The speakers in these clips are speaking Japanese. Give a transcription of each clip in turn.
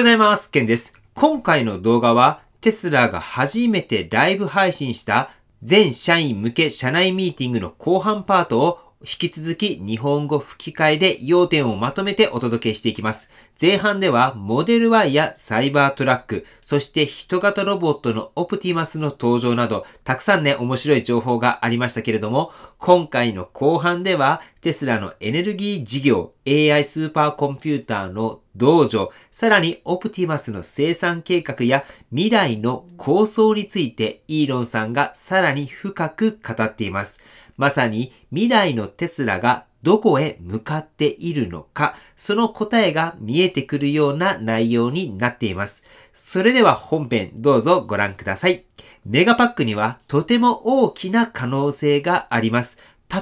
はようございます。ケンです。今回の動画は、テスラが初めてライブ配信した全社員向け社内ミーティングの後半パートを引き続き日本語吹き替えで要点をまとめてお届けしていきます。前半ではモデル Y やサイバートラック、そして人型ロボットのオプティマスの登場など、たくさんね、面白い情報がありましたけれども、今回の後半ではテスラのエネルギー事業、AI スーパーコンピューターの道場、さらにオプティマスの生産計画や未来の構想についてイーロンさんがさらに深く語っています。まさに未来のテスラがどこへ向かっているのか、その答えが見えてくるような内容になっています。それでは本編どうぞご覧ください。メガパックにはとても大きな可能性があります。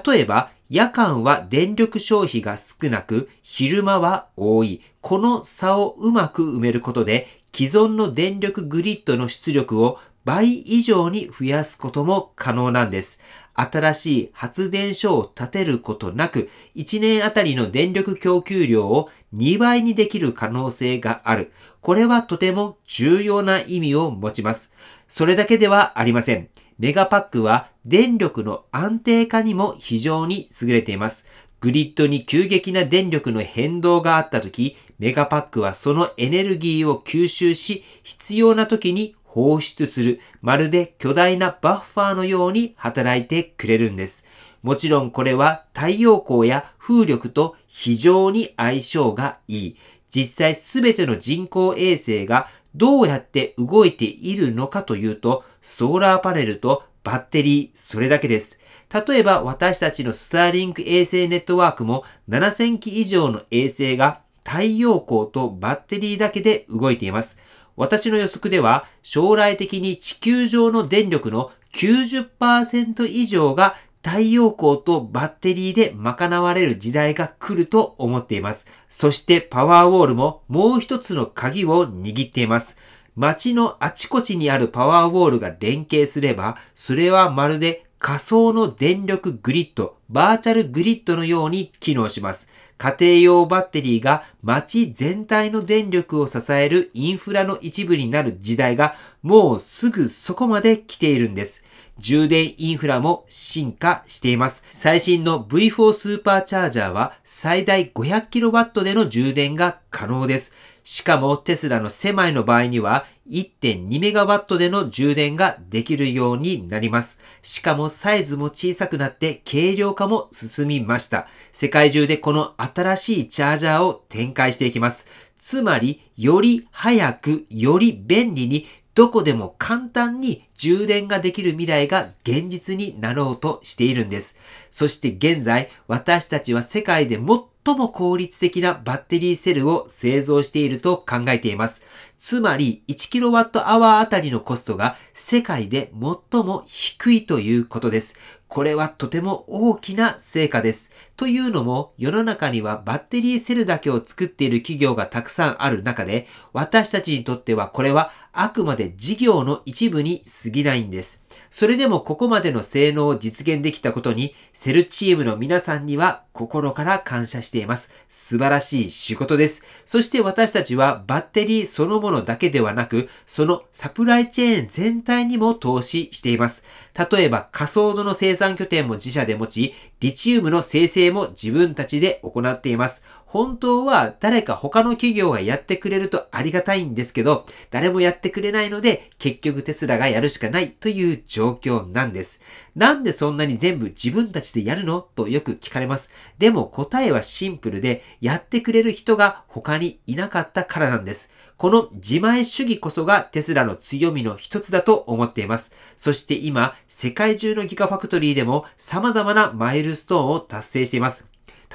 例えば、夜間は電力消費が少なく、昼間は多い。この差をうまく埋めることで、既存の電力グリッドの出力を倍以上に増やすことも可能なんです。新しい発電所を建てることなく、1年あたりの電力供給量を2倍にできる可能性がある。これはとても重要な意味を持ちます。それだけではありません。メガパックは電力の安定化にも非常に優れています。グリッドに急激な電力の変動があったとき、メガパックはそのエネルギーを吸収し、必要な時に放出する、まるで巨大なバッファーのように働いてくれるんです。もちろんこれは太陽光や風力と非常に相性がいい。実際すべての人工衛星がどうやって動いているのかというと、ソーラーパネルとバッテリー、それだけです。例えば私たちのスターリンク衛星ネットワークも7000機以上の衛星が太陽光とバッテリーだけで動いています。私の予測では将来的に地球上の電力の90%以上が太陽光とバッテリーで賄われる時代が来ると思っています。そして Powerwall ももう一つの鍵を握っています。街のあちこちにある Powerwall が連携すれば、それはまるで仮想の電力グリッド、 virtual grid のように機能します。家庭用バッテリーが街全体の電力を支えるインフラの一部になる時代がもうすぐそこまで来ているんです。充電インフラも進化しています。最新の V4 スーパーチャージャーは最大 500kW での充電が可能です。しかもテスラのセマイの場合には 1.2MW での充電ができるようになります。しかもサイズも小さくなって軽量化も進みました。世界中でこの新しいチャージャーを展開していきます。つまり、より早く、より便利にどこでも簡単に充電ができる未来が現実になろうとしているんです。そして現在、私たちは世界で最も効率的なバッテリーセルを製造していると考えています。つまり 1kWh あたりのコストが世界で最も低いということです。これはとても大きな成果です。というのも世の中にはバッテリーセルだけを作っている企業がたくさんある中で私たちにとってはこれはあくまで事業の一部に過ぎないんです。それでもここまでの性能を実現できたことに、セルチームの皆さんには心から感謝しています。素晴らしい仕事です。そして私たちはバッテリーそのものだけではなく、そのサプライチェーン全体にも投資しています。例えば仮想度の生産拠点も自社で持ち、リチウムの生成も自分たちで行っています。本当は誰か他の企業がやってくれるとありがたいんですけど、誰もやってくれないので、結局テスラがやるしかないという状況なんです。なんでそんなに全部自分たちでやるのとよく聞かれます。でも答えはシンプルで、やってくれる人が他にいなかったからなんです。この自前主義こそがテスラの強みの一つだと思っています。そして今、世界中のギガファクトリーでも様々なマイルストーンを達成しています。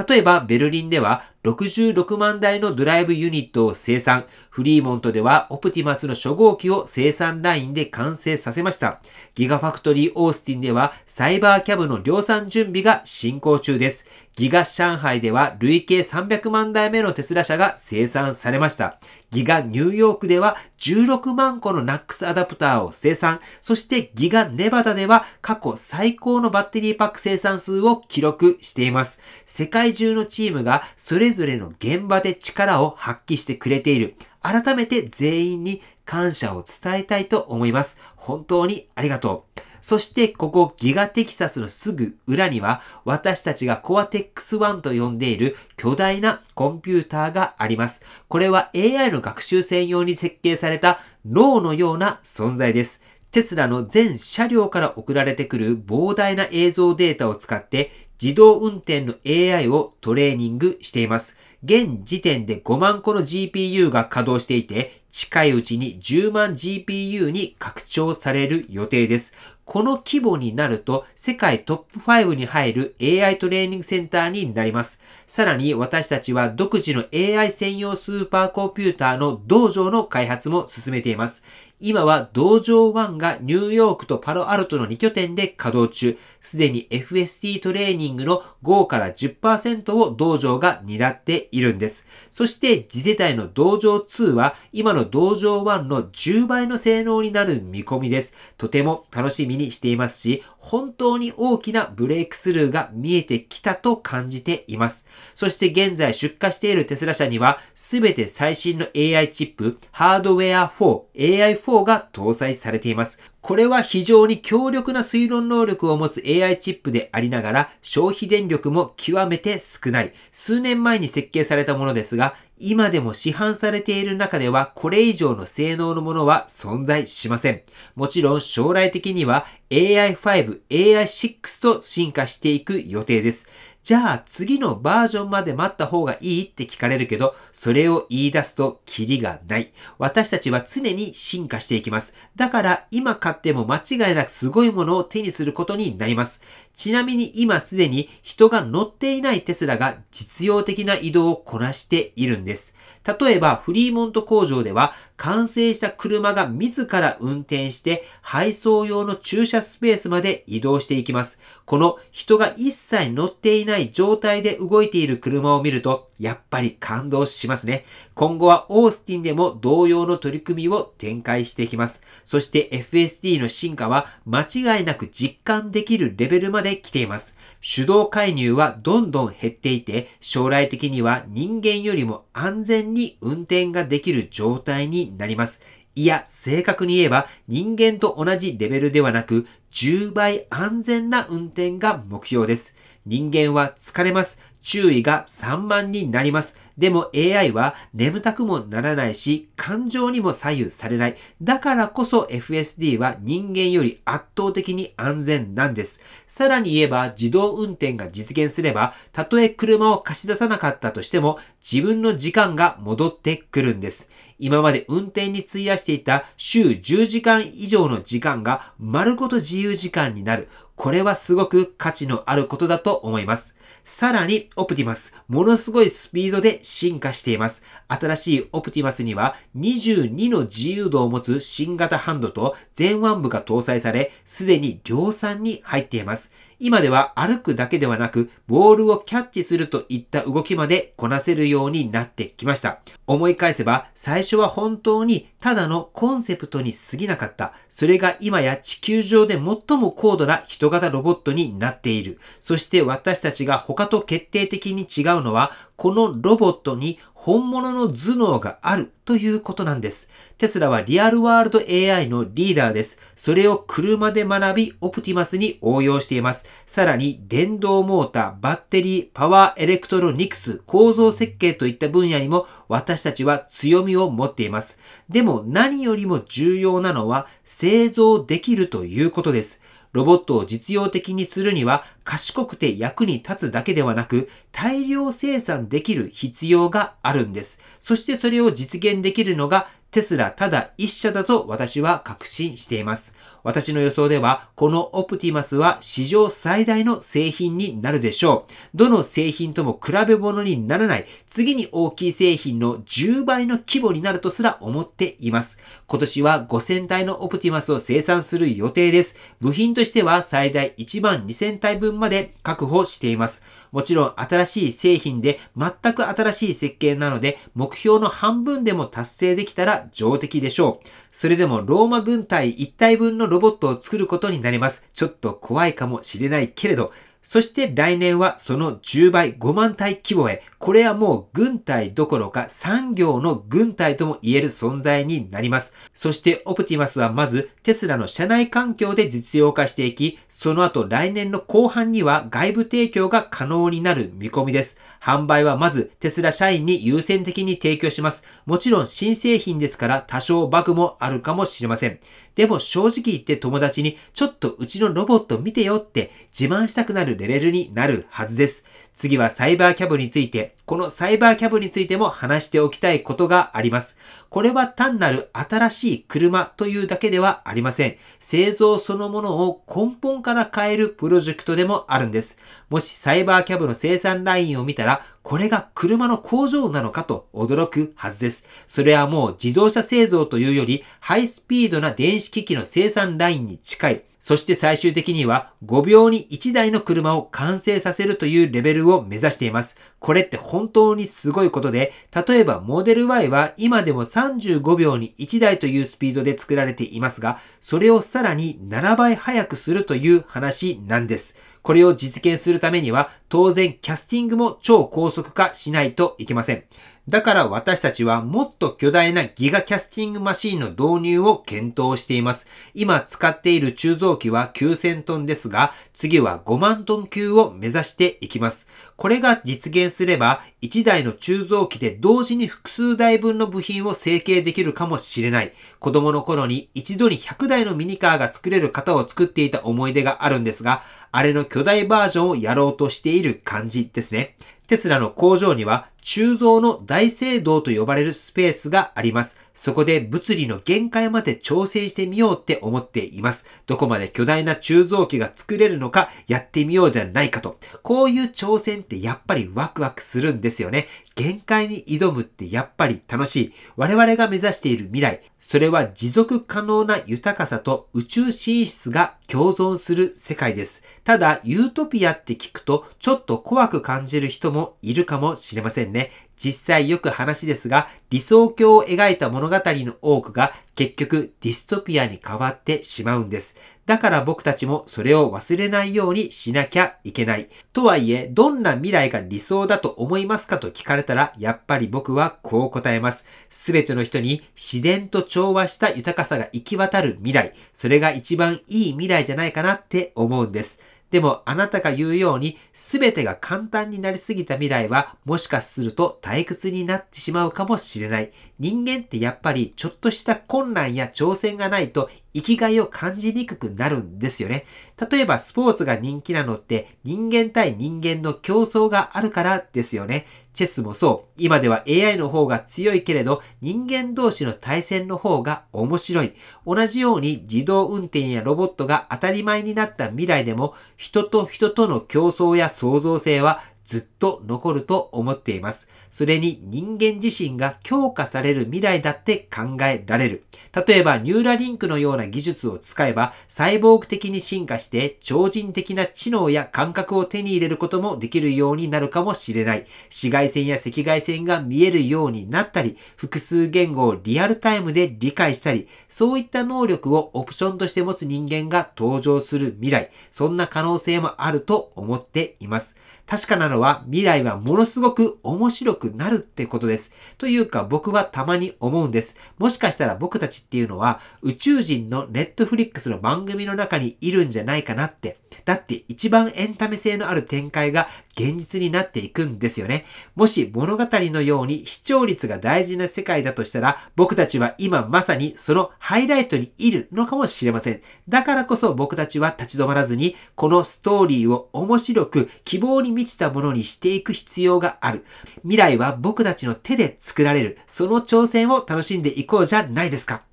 例えば、ベルリンでは66万台のドライブユニットを生産。フリーモントではオプティマスの初号機を生産ラインで完成させました。ギガファクトリーオースティンではサイバーキャブの量産準備が進行中です。ギガ上海では累計300万台目のテスラ車が生産されました。ギガニューヨークでは16万個のナックスアダプターを生産。そしてギガネバダでは過去最高のバッテリーパック生産数を記録しています。世界中のチームがそれぞれの現場で力を発揮してくれている。改めて全員に感謝を伝えたいと思います。本当にありがとう。そしてここギガテキサスのすぐ裏には私たちがコアテックス1と呼んでいる巨大なコンピューターがあります。これは AI の学習専用に設計された脳のような存在です。テスラの全車両から送られてくる膨大な映像データを使って自動運転の AI をトレーニングしています。現時点で5万個の GPU が稼働していて、近いうちに10万 GPU に拡張される予定です。この規模になると世界トップ5に入る AI トレーニングセンターになります。さらに私たちは独自の AI 専用スーパーコンピューターの道場の開発も進めています。今は道場1がニューヨークとパロアルトの2拠点で稼働中、すでに FST トレーニングの5から10%を道場が担っているんです。そして次世代の道場2は今の道場1の10倍の性能になる見込みです。とても楽しみにしていますし、本当に大きなブレイクスルーが見えてきたと感じています。そして現在出荷しているテスラ社にはすべて最新の AI チップ、ハードウェア4、AI4 が搭載されています。これは非常に強力な推論能力を持つ AI チップでありながら消費電力も極めて少ない。数年前に設計されたものですが、今でも市販されている中ではこれ以上の性能のものは存在しません。もちろん将来的には AI5、AI6 と進化していく予定です。じゃあ次のバージョンまで待った方がいいって聞かれるけど、それを言い出すとキリがない。私たちは常に進化していきます。だから今買っても間違いなくすごいものを手にすることになります。ちなみに今すでに人が乗っていないテスラが実用的な移動をこなしているんです。例えばフリーモント工場では完成した車が自ら運転して配送用の駐車スペースまで移動していきます。この人が一切乗っていない状態で動いている車を見るとやっぱり感動しますね。今後はオースティンでも同様の取り組みを展開していきます。そして FSD の進化は間違いなく実感できるレベルまで来ています。手動介入はどんどん減っていて、将来的には人間よりも安全に運転ができる状態になります。いや、正確に言えば人間と同じレベルではなく、10倍安全な運転が目標です。人間は疲れます。注意が散漫になります。でも AI は眠たくもならないし、感情にも左右されない。だからこそ FSD は人間より圧倒的に安全なんです。さらに言えば自動運転が実現すれば、たとえ車を貸し出さなかったとしても、自分の時間が戻ってくるんです。今まで運転に費やしていた週10時間以上の時間が丸ごと自由時間になる。これはすごく価値のあることだと思います。さらに、オプティマス、ものすごいスピードで進化しています。新しいオプティマスには22の自由度を持つ新型ハンドと前腕部が搭載され、すでに量産に入っています。今では歩くだけではなく、ボールをキャッチするといった動きまでこなせるようになってきました。思い返せば、最初は本当にただのコンセプトに過ぎなかった。それが今や地球上で最も高度な人型ロボットになっている。そして私たちが他と決定的に違うのは、このロボットに本物の頭脳があるということなんです。テスラはリアルワールド AI のリーダーです。それを車で学び、オプティマスに応用しています。さらに、電動モーター、バッテリー、パワーエレクトロニクス、構造設計といった分野にも私たちは強みを持っています。でも何よりも重要なのは製造できるということです。ロボットを実用的にするには賢くて役に立つだけではなく大量生産できる必要があるんです。そしてそれを実現できるのがテスラただ一社だと私は確信しています。私の予想では、このオプティマスは史上最大の製品になるでしょう。どの製品とも比べ物にならない、次に大きい製品の10倍の規模になるとすら思っています。今年は5000体のオプティマスを生産する予定です。部品としては最大1万2000体分まで確保しています。もちろん新しい製品で全く新しい設計なので目標の半分でも達成できたら上的でしょう。それでもローマ軍隊1体分のロボットを作ることになります。ちょっと怖いかもしれないけれど、そして来年はその10倍5万体規模へ、これはもう軍隊どころか産業の軍隊とも言える存在になります。そしてオプティマスはまずテスラの社内環境で実用化していき、その後来年の後半には外部提供が可能になる見込みです。販売はまずテスラ社員に優先的に提供します。もちろん新製品ですから多少バグもあるかもしれません。でも正直言って友達にちょっとうちのロボット見てよって自慢したくなるレベルになるはずです。次はサイバーキャブについて、このサイバーキャブについても話しておきたいことがあります。これは単なる新しい車というだけではありません。製造そのものを根本から変えるプロジェクトでもあるんです。もしサイバーキャブの生産ラインを見たら、これが車の工場なのかと驚くはずです。それはもう自動車製造というより、ハイスピードな電子機器の生産ラインに近い、そして最終的には5秒に1台の車を完成させるというレベルを目指しています。これって本当にすごいことで、例えばモデル Y は今でも35秒に1台というスピードで作られていますが、それをさらに7倍速くするという話なんです。これを実現するためには当然キャスティングも超高速化しないといけません。だから私たちはもっと巨大なギガキャスティングマシンの導入を検討しています。今使っている鋳造機は9000トンですが、次は5万トン級を目指していきます。これが実現すれば、1台の鋳造機で同時に複数台分の部品を成形できるかもしれない。子供の頃に一度に100台のミニカーが作れる型を作っていた思い出があるんですが、あれの巨大バージョンをやろうとしている感じですね。テスラの工場には鋳造の大聖堂と呼ばれるスペースがあります。そこで物理の限界まで調整してみようって思っています。どこまで巨大な鋳造機が作れるのかやってみようじゃないかと。こういう挑戦ってやっぱりワクワクするんですよね。限界に挑むってやっぱり楽しい。我々が目指している未来。それは持続可能な豊かさと宇宙進出が共存する世界です。ただ、ユートピアって聞くとちょっと怖く感じる人もいるかもしれませんね。実際よく話ですが、理想郷を描いた物語の多くが結局ディストピアに変わってしまうんです。だから僕たちもそれを忘れないようにしなきゃいけない。とはいえ、どんな未来が理想だと思いますかと聞かれたら、やっぱり僕はこう答えます。すべての人に自然と調和した豊かさが行き渡る未来。それが一番いい未来じゃないかなって思うんです。でもあなたが言うように全てが簡単になりすぎた未来はもしかすると退屈になってしまうかもしれない。人間ってやっぱりちょっとした困難や挑戦がないと生きがいを感じにくくなるんですよね。例えばスポーツが人気なのって人間対人間の競争があるからですよね。チェスもそう。今では AI の方が強いけれど、人間同士の対戦の方が面白い。同じように自動運転やロボットが当たり前になった未来でも、人と人との競争や創造性はずっと残ると思っています。それに人間自身が強化される未来だって考えられる。例えばニューラリンクのような技術を使えばサイボーグ的に進化して超人的な知能や感覚を手に入れることもできるようになるかもしれない。紫外線や赤外線が見えるようになったり、複数言語をリアルタイムで理解したり、そういった能力をオプションとして持つ人間が登場する未来、そんな可能性もあると思っています。確かなのは未来はものすごく面白くなるってことです。というか僕はたまに思うんです。もしかしたら僕たちっていうのは宇宙人のネットフリックスの番組の中にいるんじゃないかなって。だって一番エンタメ性のある展開が現実になっていくんですよね。もし物語のように視聴率が大事な世界だとしたら僕たちは今まさにそのハイライトにいるのかもしれません。だからこそ僕たちは立ち止まらずにこのストーリーを面白く希望に満ちたものにしていく必要がある。未来は僕たちの手で作られる。その挑戦を楽しんでいこうじゃないですか。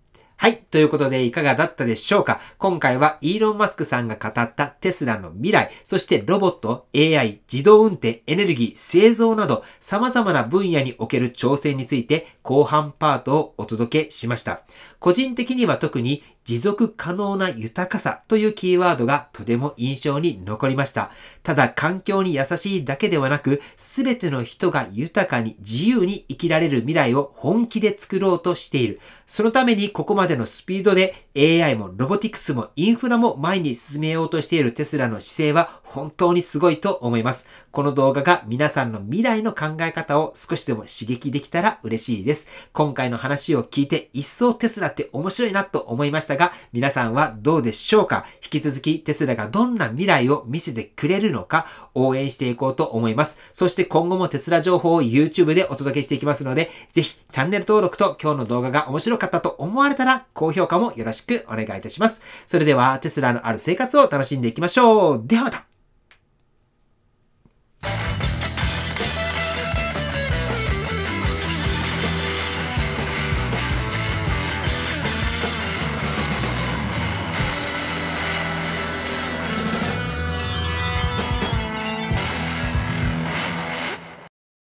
はい。ということで、いかがだったでしょうか？今回はイーロン・マスクさんが語ったテスラの未来、そしてロボット、AI、自動運転、エネルギー、製造など様々な分野における挑戦について後半パートをお届けしました。個人的には特に持続可能な豊かさというキーワードがとても印象に残りました。ただ環境に優しいだけではなく、すべての人が豊かに自由に生きられる未来を本気で作ろうとしている。そのためにここまでのスピードで AI もロボティクスもインフラも前に進めようとしているテスラの姿勢は本当にすごいと思います。この動画が皆さんの未来の考え方を少しでも刺激できたら嬉しいです。今回の話を聞いて一層テスラって面白いなと思いましたが、皆さんはどうでしょうか？引き続きテスラがどんな未来を見せてくれるのか応援していこうと思います。そして今後もテスラ情報を YouTube でお届けしていきますので、ぜひチャンネル登録と今日の動画が面白かったと思われたら高評価もよろしくお願いいたします。それではテスラのある生活を楽しんでいきましょう。ではまた